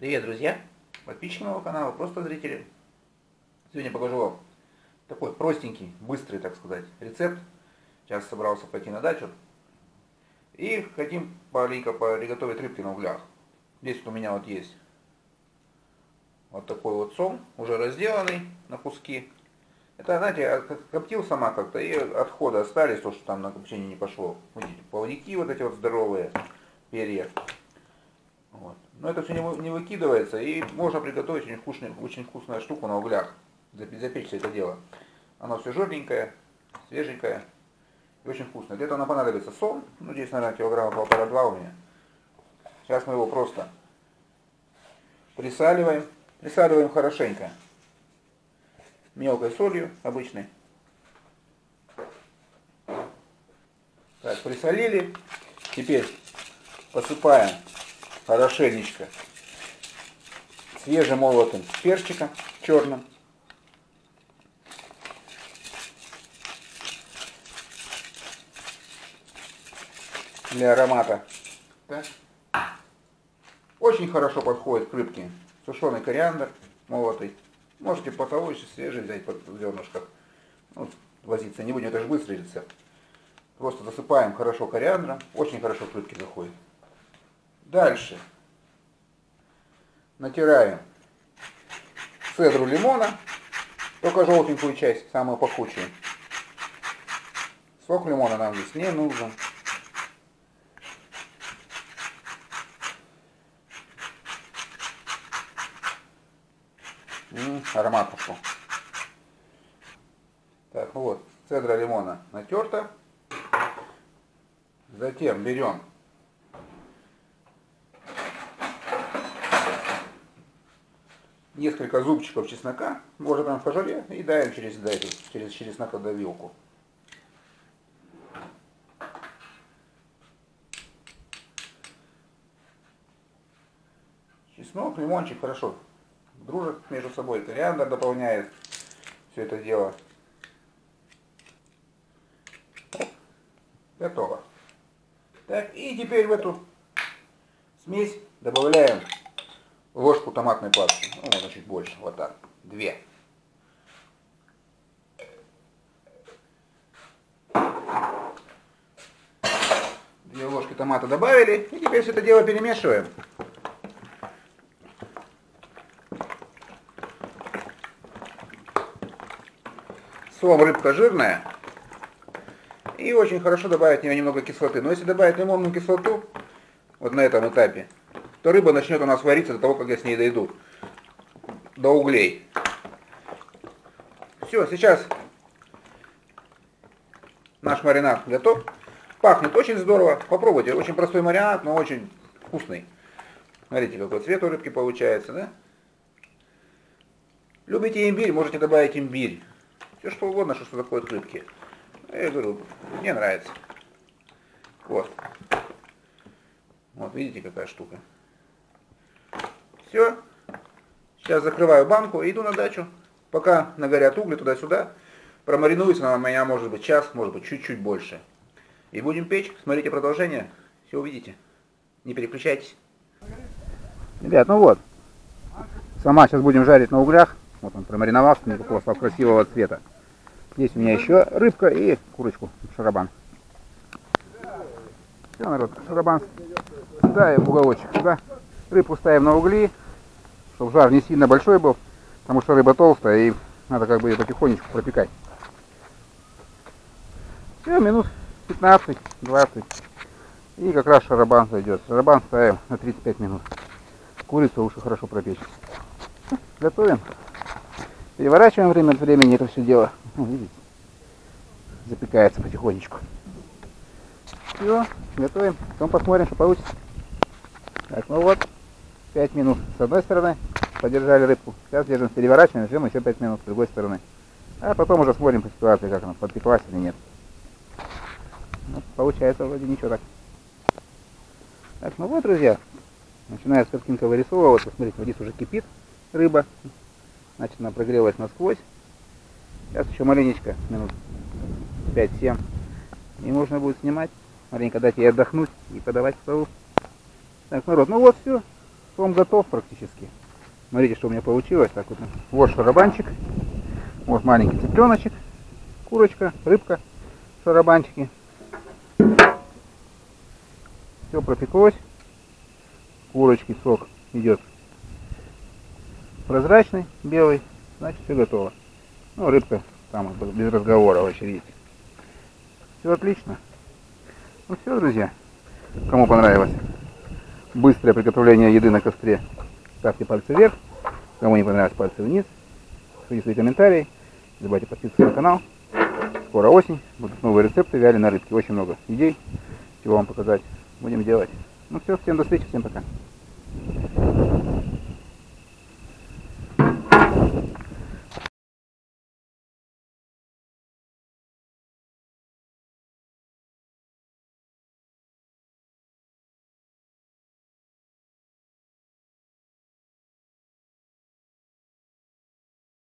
Привет, друзья! Подписчики моего канала, просто зрители. Сегодня покажу вам такой простенький, быстрый, так сказать, рецепт. Сейчас собрался пойти на дачу. И хотим маленько приготовить рыбки на углях. Здесь у меня вот есть вот такой вот сом, уже разделанный на куски. Это, знаете, коптил сама как-то, и отходы остались, то, что там на копчение не пошло. Видите, плавники вот эти вот здоровые, перья. Но это все не, выкидывается, и можно приготовить очень, вкусный, очень вкусную штуку на углях. Запечь это дело. Оно все жирненькое, свеженькое и очень вкусное. Для этого нам понадобится сом, ну здесь, наверное, килограмма полтора-два у меня. Сейчас мы его просто присаливаем. Присаливаем хорошенько. Мелкой солью обычной. Так, присолили. Теперь посыпаем хорошенечко свежемолотым перчиком черным. Для аромата. Так. Очень хорошо подходит к рыбке сушеный кориандр молотый. Можете потолочь, свежий взять под зернышках. Ну, возиться не будем, это же быстрый рецепт. Просто засыпаем хорошо кориандром, очень хорошо к рыбке заходит. Дальше натираем цедру лимона, только желтенькую часть, самую пахучую. Сок лимона нам здесь не нужен. аромат пошел. Так, вот, цедра лимона натерта. Затем берем несколько зубчиков чеснока, может прям в кожуре, и даем через, даем, через чеснокодавилку. Чеснок, лимончик хорошо дружат между собой, кориандр дополняет все это дело. Готово. Так, и теперь в эту смесь добавляем ложку томатной пасты. Ну, можно чуть больше, вот так, две. Две ложки томата добавили, и теперь все это дело перемешиваем. Сом рыбка жирная. И очень хорошо добавить в нее немного кислоты. Но если добавить лимонную кислоту, вот на этом этапе, то рыба начнет у нас вариться до того, как я с ней дойду. До углей. Все, сейчас наш маринад готов. Пахнет очень здорово. Попробуйте. Очень простой маринад, но очень вкусный. Смотрите, какой цвет у рыбки получается, да? Любите имбирь, можете добавить имбирь. Все что угодно, что такое рыбки. Я говорю, мне нравится. Вот. Вот, видите, какая штука. Все. Сейчас закрываю банку и иду на дачу. Пока нагорят угли туда-сюда. Промаринуется на меня, может быть, час, может быть, чуть-чуть больше. И будем печь. Смотрите продолжение. Все увидите. Не переключайтесь. Ребят, ну вот. Сама сейчас будем жарить на углях. Вот он промариновался, никакого стал красивого цвета. Здесь у меня еще рыбка и курочку, шарабан. Все, народ, шарабан сюда и в уголочек сюда. Рыбку ставим на угли, чтобы жар не сильно большой был, потому что рыба толстая и надо как бы ее потихонечку пропекать. Все, минут 15-20. И как раз шарабан зайдет. Шарабан ставим на 35 минут. Курицу лучше хорошо пропечь. Готовим. Переворачиваем время от времени это все дело. Ну, видите, запекается потихонечку. Все, готовим. Потом посмотрим, что получится. Так, ну вот, 5 минут с одной стороны подержали рыбку. Сейчас держим переворачиваем, ждем еще 5 минут с другой стороны. А потом уже смотрим по ситуации, как она подпеклась или нет. Ну, получается вроде ничего так. Так, ну вот, друзья, начинает картинка вырисовываться. Смотрите, здесь уже кипит рыба. Значит, она прогрелась насквозь. Сейчас еще маленечко, минут 5-7. И можно будет снимать. Маленько дать ей отдохнуть и подавать к столу. Так, народ, ну вот все. Сом готов практически. Смотрите, что у меня получилось. Так вот, вот шарабанчик. Вот маленький цыпленочек. Курочка, рыбка, шарабанчики. Все пропеклось. Курочки сок идет прозрачный, белый. Значит, все готово. Ну, рыбка там без разговора вообще, видите. Все отлично. Ну все, друзья. Кому понравилось быстрое приготовление еды на костре, ставьте пальцы вверх. Кому не понравилось, пальцы вниз. Пишите свои комментарии. Не забывайте подписываться на канал. Скоро осень. Будут новые рецепты вяленой рыбки. Очень много идей, чего вам показать. Будем делать. Ну все, всем до встречи, всем пока.